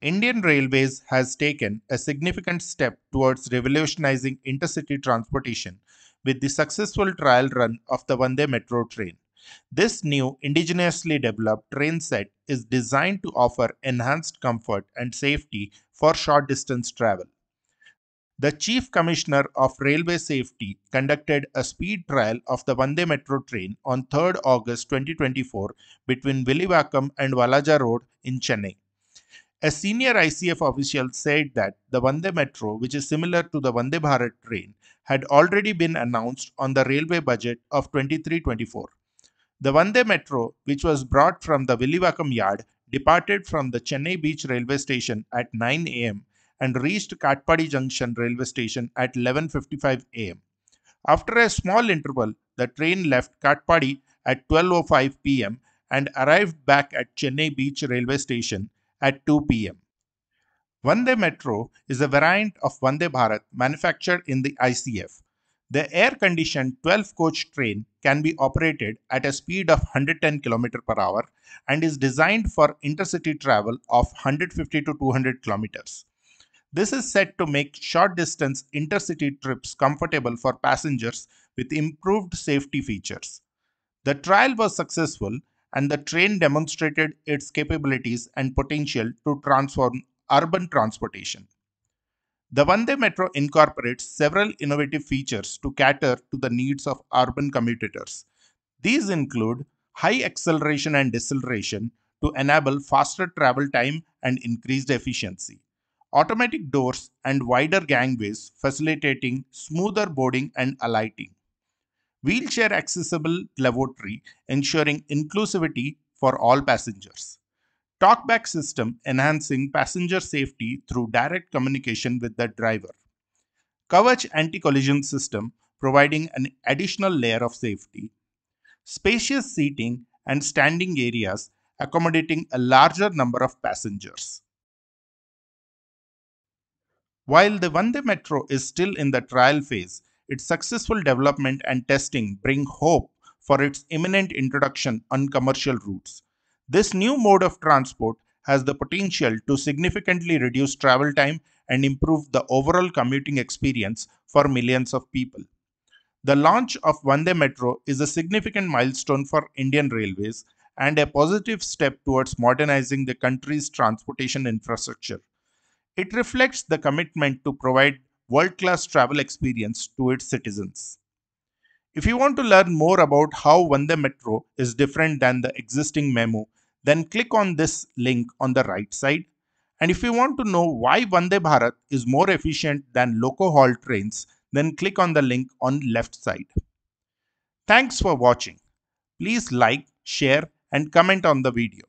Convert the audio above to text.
Indian Railways has taken a significant step towards revolutionizing intercity transportation with the successful trial run of the Vande Metro train. This new indigenously developed train set is designed to offer enhanced comfort and safety for short distance travel. The Chief Commissioner of Railway Safety conducted a speed trial of the Vande Metro train on 3rd August 2024 between Villivakkam and Valaja Road in Chennai. A senior ICF official said that the Vande Metro, which is similar to the Vande Bharat train, had already been announced on the railway budget of 23-24. The Vande Metro, which was brought from the Villivakkam yard, departed from the Chennai Beach railway station at 9 am and reached Katpadi Junction railway station at 11:55 am. After a small interval, the train left Katpadi at 12:05 pm and arrived back at Chennai Beach railway station at 2 pm. Vande Metro is a variant of Vande Bharat manufactured in the ICF. The air-conditioned 12-coach train can be operated at a speed of 110 km per hour and is designed for intercity travel of 150 to 200 km. This is set to make short-distance intercity trips comfortable for passengers with improved safety features. The trial was successful and the train demonstrated its capabilities and potential to transform urban transportation. The Vande Metro incorporates several innovative features to cater to the needs of urban commuters. These include high acceleration and deceleration to enable faster travel time and increased efficiency, automatic doors and wider gangways facilitating smoother boarding and alighting, wheelchair accessible lavatory ensuring inclusivity for all passengers. Talkback system enhancing passenger safety through direct communication with the driver. Kavach anti-collision system providing an additional layer of safety. Spacious seating and standing areas accommodating a larger number of passengers. While the Vande Metro is still in the trial phase, its successful development and testing bring hope for its imminent introduction on commercial routes. This new mode of transport has the potential to significantly reduce travel time and improve the overall commuting experience for millions of people. The launch of Vande Metro is a significant milestone for Indian Railways and a positive step towards modernizing the country's transportation infrastructure. It reflects the commitment to provide world-class travel experience to its citizens. If you want to learn more about how Vande Metro is different than the existing MEMU, then click on this link on the right side. And if you want to know why Vande Bharat is more efficient than loco haul trains, then click on the link on left side. Thanks for watching. Please like, share and comment on the video.